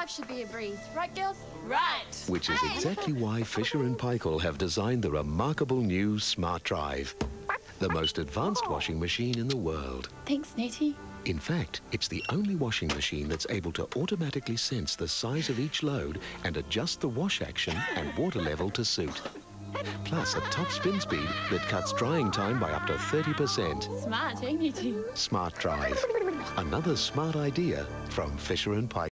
life should be a breeze. Right, girls? Right. Which is exactly why Fisher and Paykel have designed the remarkable new Smart Drive. The most advanced washing machine in the world. Thanks, Nettie. In fact, it's the only washing machine that's able to automatically sense the size of each load and adjust the wash action and water level to suit. Plus a top spin speed that cuts drying time by up to 30%. Smart, ain't it? Smart Drive. Another smart idea from Fisher and Paykel.